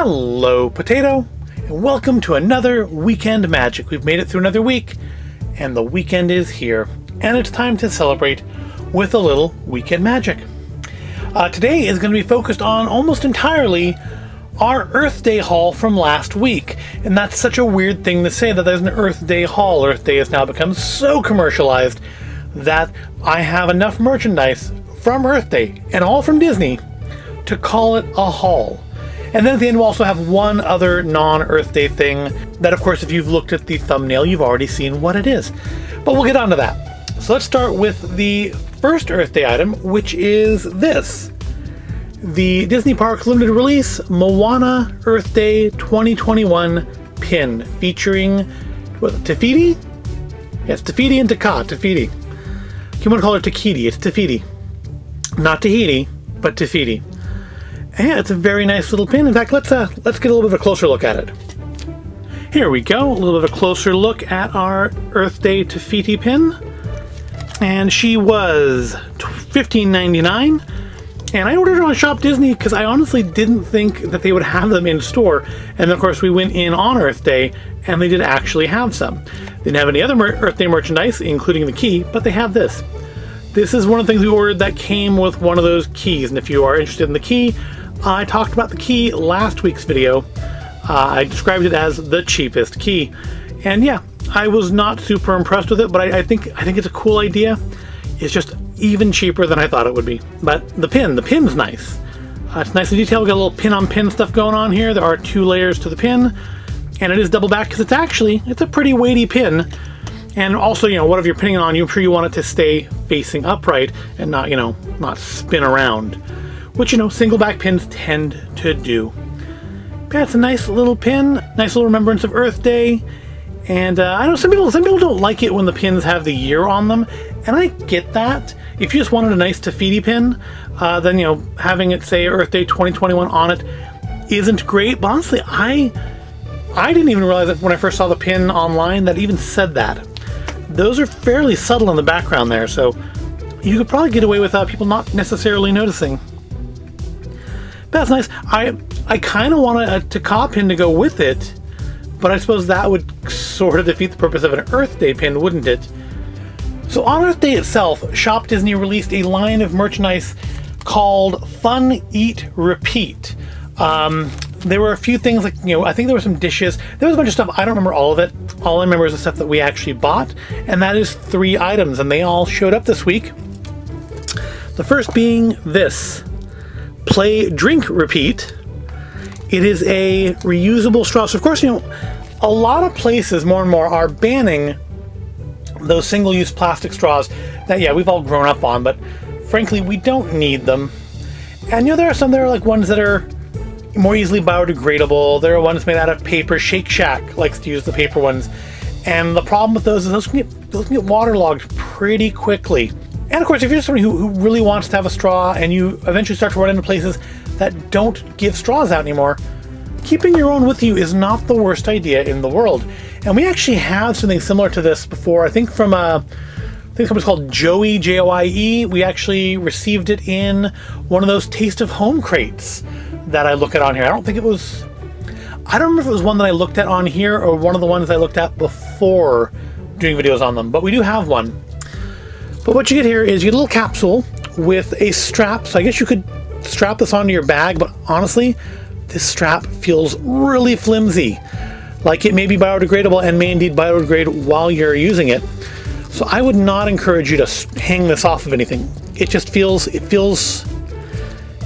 Hello, Potato, and welcome to another Weekend Magic. We've made it through another week, and the weekend is here, and it's time to celebrate with a little Weekend Magic. Uh, today is going to be focused on almost entirely our Earth Day haul from last week, and that's such a weird thing to say that there's an Earth Day haul. Earth Day has now become so commercialized that I have enough merchandise from Earth Day and all from Disney to call it a haul. And then at the end, we'll also have one other non Earth Day thing that, of course, if you've looked at the thumbnail, you've already seen what it is. But we'll get on to that. So let's start with the first Earth Day item, which is this the Disney Parks limited release Moana Earth Day 2021 pin featuring what, Te Fiti? Yes, Te Fiti and Te Kā, Te Fiti. You want to call her Te Kiti, it's Te Fiti. Not Tahiti, but Te Fiti. And yeah, it's a very nice little pin. In fact, let's uh, let's get a little bit of a closer look at it. Here we go, a little bit of a closer look at our Earth Day Te Fiti pin. And she was $15.99 and I ordered it on Shop Disney because I honestly didn't think that they would have them in store. And of course, we went in on Earth Day and they did actually have some. They didn't have any other Earth Day merchandise, including the key, but they have this. This is one of the things we ordered that came with one of those keys. And if you are interested in the key, I talked about the key last week's video. Uh, I described it as the cheapest key. And yeah, I was not super impressed with it, but I, I think I think it's a cool idea. It's just even cheaper than I thought it would be. But the pin, the pin's nice. Uh, it's nice and detailed. We got a little pin on pin stuff going on here. There are two layers to the pin, and it is double back because it's actually it's a pretty weighty pin. And also, you know, whatever you're pinning on, you're sure you want it to stay facing upright and not, you know, not spin around, which you know single back pins tend to do. It's a nice little pin, nice little remembrance of Earth Day. And uh, I know some people some people don't like it when the pins have the year on them, and I get that. If you just wanted a nice Te Fiti pin, uh, then you know having it say Earth Day 2021 on it isn't great. But honestly, I I didn't even realize that when I first saw the pin online that even said that. Those are fairly subtle in the background there, so you could probably get away without people not necessarily noticing. That's nice. I I kind of want a, a Te Kā pin to go with it, but I suppose that would sort of defeat the purpose of an Earth Day pin, wouldn't it? So on Earth Day itself, Shop Disney released a line of merchandise called Fun Eat Repeat. Um, there were a few things like, you know, I think there were some dishes. There was a bunch of stuff. I don't remember all of it. All I remember is the stuff that we actually bought, and that is three items, and they all showed up this week. The first being this Play Drink Repeat. It is a reusable straw. So, of course, you know, a lot of places more and more are banning those single-use plastic straws that, yeah, we've all grown up on, but frankly, we don't need them. And, you know, there are some, there are like ones that are more easily biodegradable. There are ones made out of paper. Shake Shack likes to use the paper ones. And the problem with those is those can get, those can get waterlogged pretty quickly. And of course, if you're somebody who, who really wants to have a straw and you eventually start to run into places that don't give straws out anymore, keeping your own with you is not the worst idea in the world. And we actually have something similar to this before. I think from a, uh, I think was called Joey J O I E. We actually received it in one of those Taste of Home crates that I look at on here. I don't think it was. I don't remember if it was one that I looked at on here or one of the ones I looked at before doing videos on them. But we do have one. But what you get here is you get a little capsule with a strap. So I guess you could strap this onto your bag, but honestly, this strap feels really flimsy. Like it may be biodegradable and may indeed biodegrade while you're using it. So I would not encourage you to hang this off of anything. It just feels, it feels,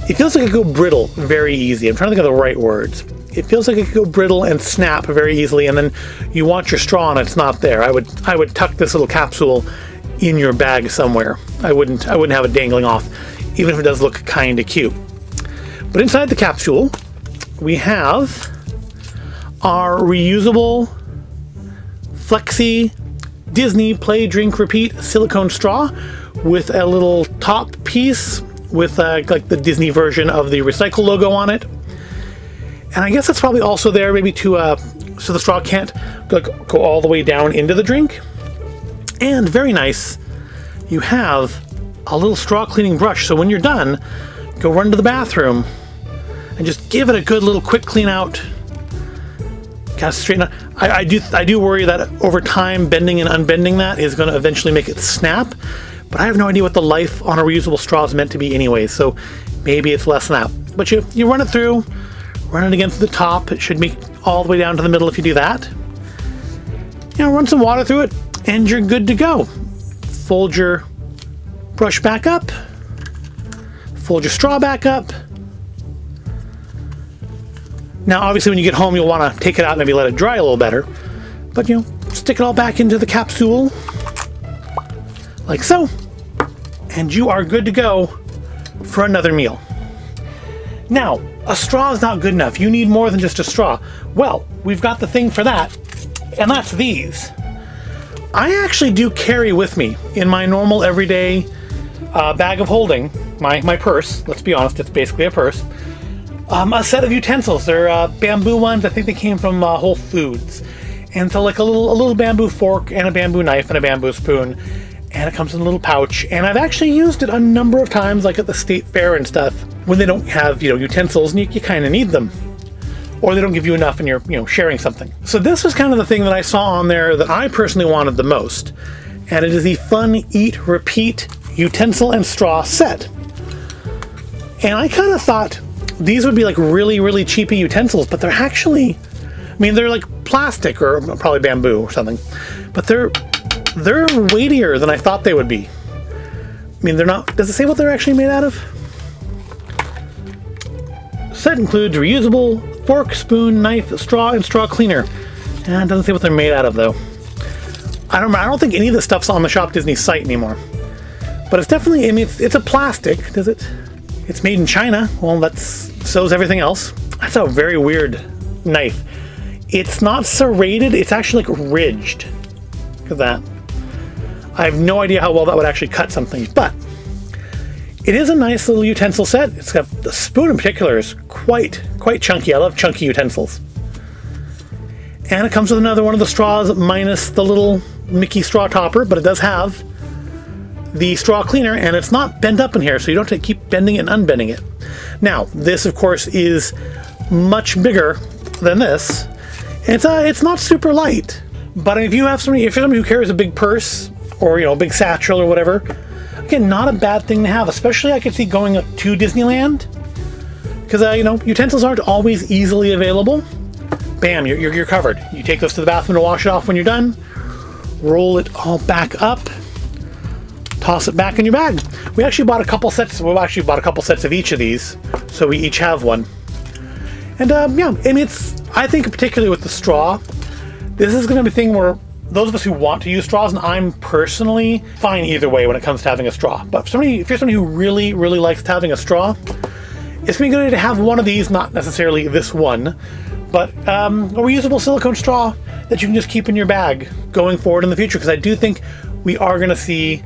it feels like it could go brittle very easy. I'm trying to think of the right words. It feels like it could go brittle and snap very easily, and then you want your straw and it's not there. I would, I would tuck this little capsule in your bag somewhere. I wouldn't, I wouldn't have it dangling off, even if it does look kind of cute. But inside the capsule, we have our reusable Flexi Disney Play Drink Repeat silicone straw with a little top piece with uh, like the Disney version of the recycle logo on it. And I guess that's probably also there maybe to uh, so the straw can't go, go all the way down into the drink. And very nice, you have a little straw cleaning brush. So when you're done, go run to the bathroom and just give it a good little quick clean out. Gotta straighten out. I, I do I do worry that over time bending and unbending that is going to eventually make it snap, but I have no idea what the life on a reusable straw is meant to be anyway. So maybe it's less than that. But you you run it through, run it against the top. It should make all the way down to the middle if you do that. You know, run some water through it, and you're good to go. Fold your brush back up, fold your straw back up. Now, obviously, when you get home, you'll want to take it out and maybe let it dry a little better. But, you know, stick it all back into the capsule, like so. And you are good to go for another meal. Now, a straw is not good enough. You need more than just a straw. Well, we've got the thing for that, and that's these. I actually do carry with me in my normal everyday uh, bag of holding, my, my purse, let's be honest, it's basically a purse, um, a set of utensils. They're uh, bamboo ones. I think they came from uh, Whole Foods. And so like a little a little bamboo fork and a bamboo knife and a bamboo spoon. And it comes in a little pouch. And I've actually used it a number of times, like at the state fair and stuff, when they don't have, you know, utensils and you, you kind of need them. Or they don't give you enough and you're, you know, sharing something. So this was kind of the thing that I saw on there that I personally wanted the most. And it is the Fun Eat Repeat utensil and straw set. And I kind of thought these would be like really, really cheapy utensils, but they're actually, I mean, they're like plastic or probably bamboo or something, but they're they're weightier than I thought they would be. I mean, they're not. Does it say what they're actually made out of? Set includes reusable fork, spoon, knife, straw, and straw cleaner. And it doesn't say what they're made out of though. I don't. I don't think any of the stuff's on the Shop Disney site anymore. But it's definitely. I mean, it's, it's a plastic. Does it? It's made in China. Well, that's so is everything else. That's a very weird knife. It's not serrated, it's actually like ridged. Look at that. I have no idea how well that would actually cut something, but it is a nice little utensil set. It's got the spoon in particular is quite quite chunky. I love chunky utensils. And it comes with another one of the straws minus the little Mickey straw topper, but it does have the straw cleaner and it's not bent up in here, so you don't have to keep bending and unbending it. Now, this of course is much bigger than this. It's uh, it's not super light, but if you have somebody, if you're somebody who carries a big purse or you know a big satchel or whatever, again, not a bad thing to have. Especially I could see going up to Disneyland because uh, you know utensils aren't always easily available. Bam, you're, you're, you're covered. You take this to the bathroom to wash it off when you're done. Roll it all back up toss it back in your bag. We actually bought a couple sets. We actually bought a couple sets of each of these, so we each have one. And um, yeah, and it's I think particularly with the straw, this is going to be a thing where those of us who want to use straws, and I'm personally fine either way when it comes to having a straw. But if somebody, if you're somebody who really, really likes having a straw, it's gonna be good to have one of these, not necessarily this one, but um, a reusable silicone straw that you can just keep in your bag going forward in the future. Because I do think we are gonna see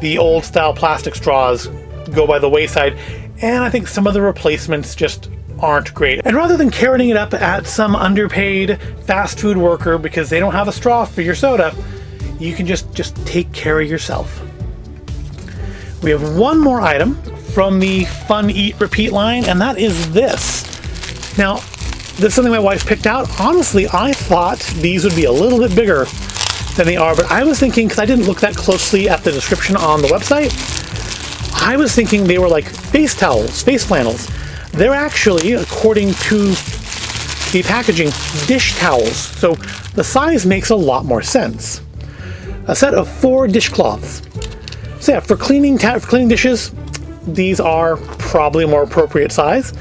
the old style plastic straws go by the wayside, and I think some of the replacements just aren't great. And rather than carrying it up at some underpaid fast food worker because they don't have a straw for your soda, you can just just take care of yourself. We have one more item from the Fun Eat Repeat line, and that is this. Now, this is something my wife picked out. Honestly, I thought these would be a little bit bigger than they are, but I was thinking, because I didn't look that closely at the description on the website, I was thinking they were like face towels, face flannels. They're actually, according to the packaging, dish towels, so the size makes a lot more sense. A set of four dishcloths. So yeah, for cleaning, for cleaning dishes, these are probably a more appropriate size.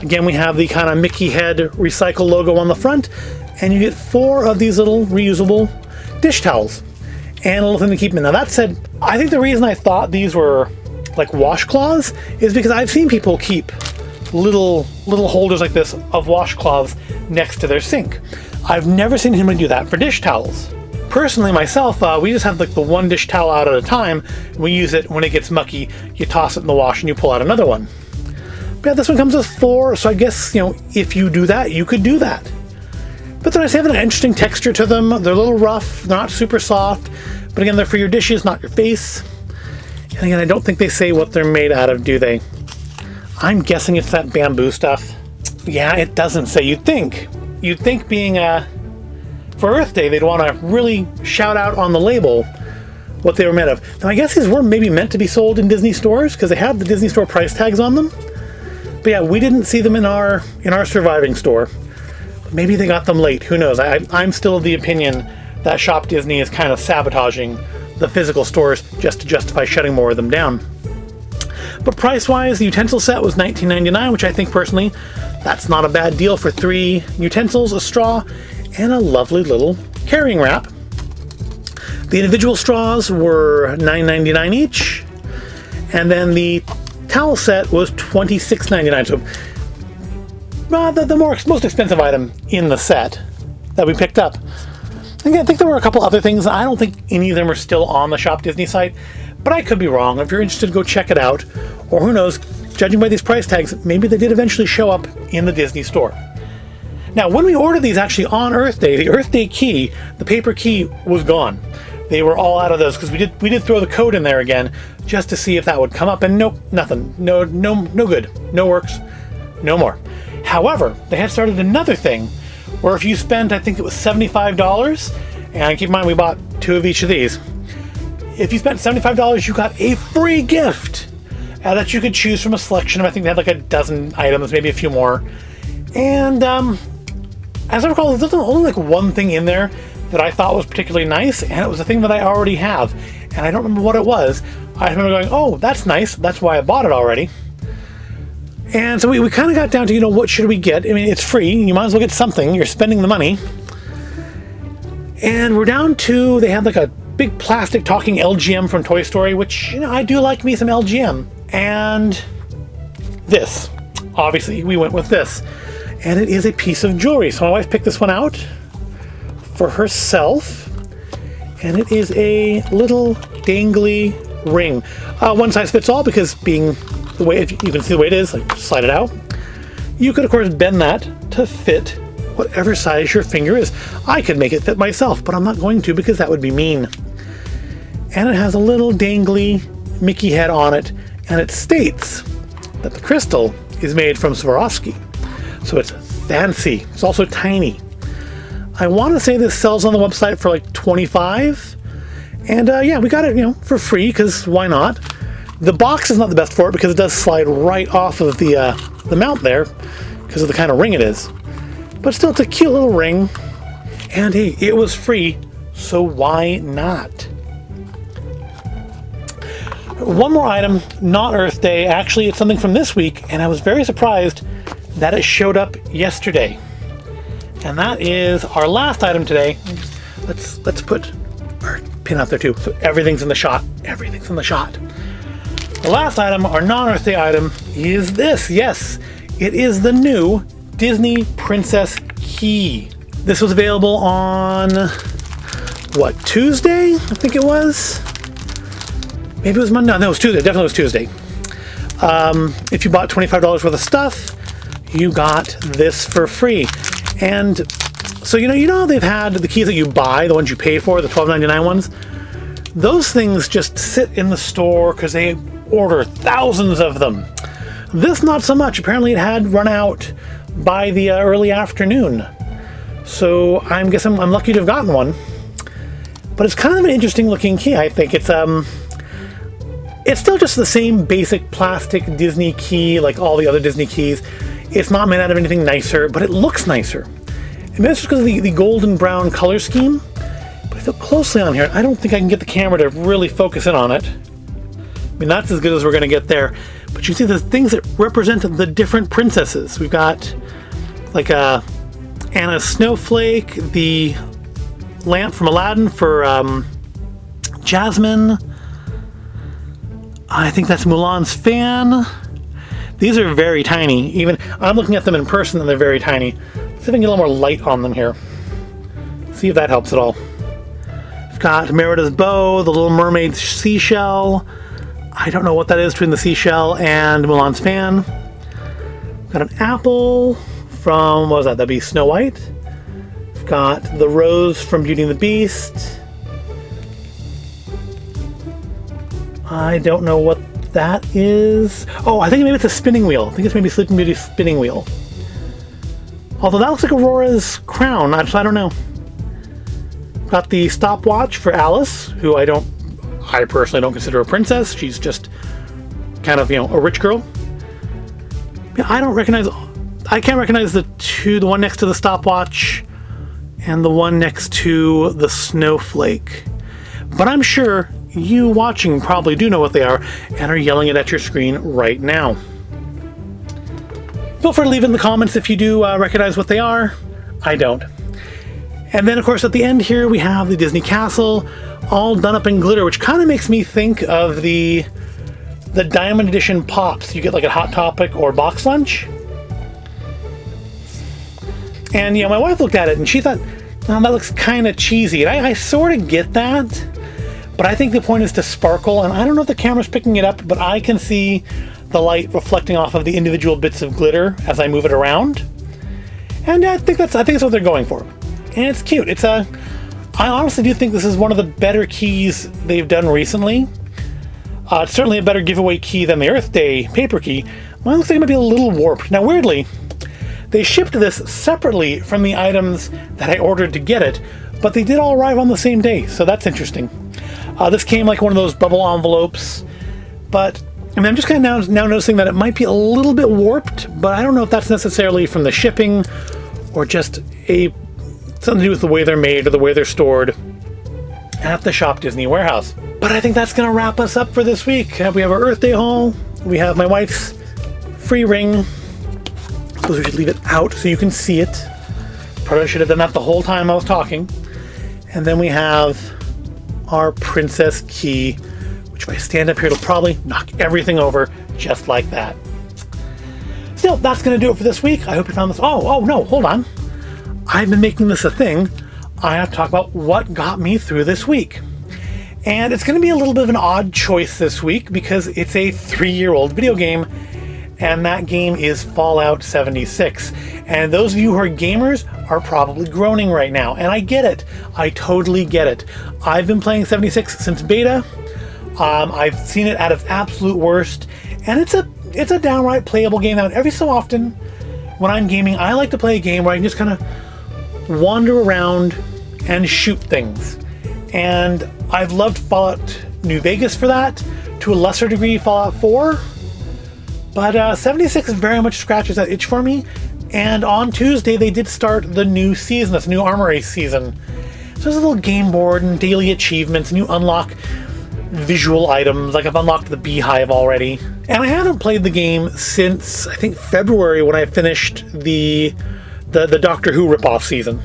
Again, we have the kind of Mickey head recycle logo on the front, and you get four of these little reusable dish towels and a little thing to keep them in. Now that said, I think the reason I thought these were like washcloths is because I've seen people keep little little holders like this of washcloths next to their sink. I've never seen anybody do that for dish towels. Personally, myself, uh, we just have like the one dish towel out at a time. We use it when it gets mucky. You toss it in the wash and you pull out another one. But yeah, this one comes with four, so I guess you know if you do that, you could do that. But they're nice. They have an interesting texture to them. They're a little rough. They're not super soft. But again, they're for your dishes, not your face. And again, I don't think they say what they're made out of, do they? I'm guessing it's that bamboo stuff. Yeah, it doesn't say. You'd think. You'd think being uh, for Earth Day, they'd want to really shout out on the label what they were made of. Now, I guess these were maybe meant to be sold in Disney stores because they have the Disney store price tags on them. But yeah, we didn't see them in our in our surviving store. Maybe they got them late. Who knows? I, I'm still of the opinion that Shop Disney is kind of sabotaging the physical stores just to justify shutting more of them down. But price-wise, the utensil set was $19.99, which I think personally, that's not a bad deal for three utensils, a straw, and a lovely little carrying wrap. The individual straws were $9.99 each, and then the towel set was $26.99. So uh, the, the more most expensive item in the set that we picked up. Again, I think there were a couple other things. I don't think any of them are still on the Shop Disney site, but I could be wrong. If you're interested, go check it out. Or who knows, judging by these price tags, maybe they did eventually show up in the Disney store. Now, when we ordered these actually on Earth Day, the Earth Day key, the paper key was gone. They were all out of those because we did we did throw the code in there again just to see if that would come up, and nope, nothing. No, no, no good. No works. No more. However, they had started another thing where if you spent, I think it was $75, and keep in mind we bought two of each of these. If you spent $75, you got a free gift uh, that you could choose from a selection of, I think they had like a dozen items, maybe a few more. And um, as I recall, there's only like one thing in there that I thought was particularly nice, and it was a thing that I already have. And I don't remember what it was. I remember going, oh, that's nice. That's why I bought it already. And so we, we kind of got down to, you know, what should we get? I mean, it's free. You might as well get something. You're spending the money. And we're down to, they had like a big plastic talking LGM from Toy Story, which, you know, I do like me some LGM. And this. Obviously, we went with this. And it is a piece of jewelry. So my wife picked this one out for herself. And it is a little dangly ring. Uh, one size fits all because being the way, you can see the way it is, like slide it out. You could of course bend that to fit whatever size your finger is. I could make it fit myself, but I'm not going to because that would be mean. And it has a little dangly Mickey head on it, and it states that the crystal is made from Swarovski. So it's fancy. It's also tiny. I want to say this sells on the website for like 25 and uh, yeah, we got it, you know, for free because why not? The box is not the best for it because it does slide right off of the uh, the mount there because of the kind of ring it is. But still, it's a cute little ring, and hey, it was free, so why not? One more item, not Earth Day. Actually, it's something from this week, and I was very surprised that it showed up yesterday. And that is our last item today. Let's let's put our pin out there too. So everything's in the shot. Everything's in the shot. The last item, our non-Earth Day item, is this. Yes, it is the new Disney Princess Key. This was available on, what, Tuesday? I think it was? Maybe it was Monday. No, it was Tuesday. Definitely was Tuesday. Um, if you bought $25 worth of stuff, you got this for free. And so, you know, you know they've had the keys that you buy, the ones you pay for, the $12.99 ones? Those things just sit in the store because they order thousands of them. This, not so much. Apparently, it had run out by the uh, early afternoon. So I'm guessing I'm lucky to have gotten one. But it's kind of an interesting looking key. I think it's um, it's still just the same basic plastic Disney key, like all the other Disney keys. It's not made out of anything nicer, but it looks nicer. And that's just because of the, the golden brown color scheme. But if I look closely on here, I don't think I can get the camera to really focus in on it. I mean, that's as good as we're going to get there. But you see the things that represent the different princesses. We've got like a uh, Anna Snowflake, the lamp from Aladdin for um, Jasmine. I think that's Mulan's fan. These are very tiny. Even I'm looking at them in person and they're very tiny. Let's see if I can get a little more light on them here. See if that helps at all. We've got Merida's bow, the Little Mermaid seashell, I don't know what that is between the seashell and Mulan's fan. Got an apple from, what was that? That'd be Snow White. Got the rose from Beauty and the Beast. I don't know what that is. Oh, I think maybe it's a spinning wheel. I think it's maybe Sleeping Beauty's spinning wheel. Although that looks like Aurora's crown, so I don't know. Got the stopwatch for Alice, who I don't, I personally don't consider a princess. She's just kind of, you know, a rich girl. I don't recognize, I can't recognize the two, the one next to the stopwatch and the one next to the snowflake. But I'm sure you watching probably do know what they are and are yelling it at your screen right now. Feel free to leave in the comments if you do uh, recognize what they are. I don't. And then, of course, at the end here, we have the Disney Castle, all done up in glitter, which kind of makes me think of the the Diamond Edition Pops you get like a Hot Topic or Box Lunch. And, know, my wife looked at it and she thought, oh, that looks kind of cheesy. And I, I sort of get that, but I think the point is to sparkle. And I don't know if the camera's picking it up, but I can see the light reflecting off of the individual bits of glitter as I move it around. And I think that's I think that's what they're going for. And it's cute. It's a I honestly do think this is one of the better keys they've done recently. Uh, it's certainly a better giveaway key than the Earth Day paper key. Mine looks like it might be a little warped. Now, weirdly, they shipped this separately from the items that I ordered to get it, but they did all arrive on the same day, so that's interesting. Uh, this came like one of those bubble envelopes, but I mean, I'm just kind of now, now noticing that it might be a little bit warped, but I don't know if that's necessarily from the shipping or just a something to do with the way they're made or the way they're stored at the Shop Disney warehouse. But I think that's going to wrap us up for this week. Uh, we have our Earth Day haul. We have my wife's free ring. So we should leave it out so you can see it. Probably should have done that the whole time I was talking. And then we have our Princess Key, which if I stand up here, it'll probably knock everything over just like that. Still, that's going to do it for this week. I hope you found this. Oh, oh no, hold on. I've been making this a thing. I have to talk about what got me through this week. And it's going to be a little bit of an odd choice this week because it's a three year old video game, and that game is Fallout 76. And those of you who are gamers are probably groaning right now, and I get it. I totally get it. I've been playing 76 since beta. Um, I've seen it at its absolute worst, and it's a it's a downright playable game. Now, every so often, when I'm gaming, I like to play a game where I can just kind of wander around and shoot things. And I've loved Fallout New Vegas for that, to a lesser degree Fallout 4. But uh, 76 very much scratches that itch for me. And on Tuesday, they did start the new season, this new Armor Race season. So there's a little game board and daily achievements, and you unlock visual items. Like I've unlocked the beehive already. And I haven't played the game since I think February when I finished the the, the Doctor Who ripoff season.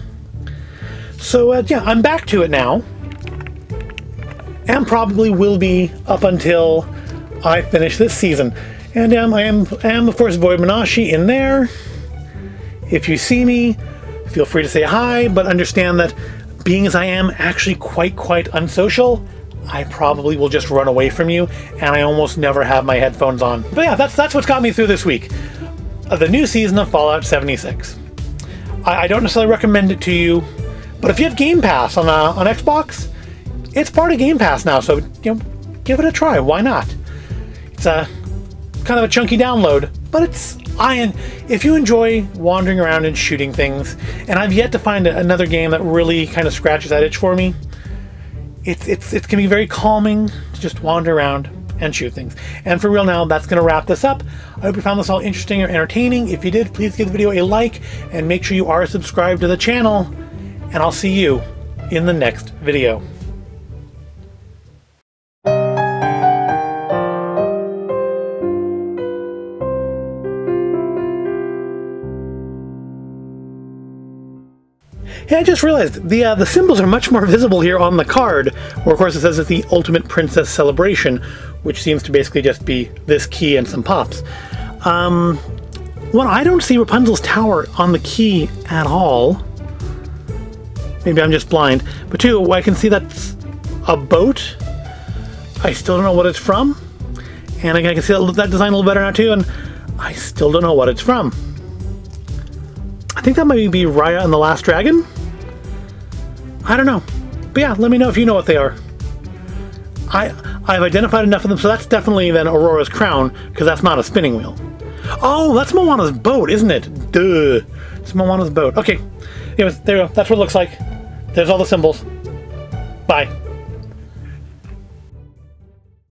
So uh, yeah, I'm back to it now and probably will be up until I finish this season. And um, I am, am of course Void Minashi in there. If you see me, feel free to say hi, but understand that being as I am actually quite, quite unsocial, I probably will just run away from you, and I almost never have my headphones on. But yeah, that's that's what's got me through this week. Uh, the new season of Fallout 76. I, I, don't necessarily recommend it to you, but if you have Game Pass on uh, on Xbox, it's part of Game Pass now, so you know, give it a try. Why not? It's a kind of a chunky download, but it's I if you enjoy wandering around and shooting things, and I've yet to find another game that really kind of scratches that itch for me. It's it's it can be very calming to just wander around and shoot things. And for real now, that's going to wrap this up. I hope you found this all interesting or entertaining. If you did, please give the video a like and make sure you are subscribed to the channel. And I'll see you in the next video. I just realized the uh, the symbols are much more visible here on the card, where of course it says it's the Ultimate Princess Celebration, which seems to basically just be this key and some pops. Um, one, I don't see Rapunzel's tower on the key at all. Maybe I'm just blind. But two, I can see that's a boat. I still don't know what it's from. And I can see that design a little better now too, and I still don't know what it's from. I think that might be Raya and the Last Dragon. I don't know. But yeah, let me know if you know what they are. I, I've identified enough of them, so that's definitely then Aurora's crown, because that's not a spinning wheel. Oh, that's Moana's boat, isn't it? Duh. It's Moana's boat. Okay. Anyways, there you go. That's what it looks like. There's all the symbols. Bye.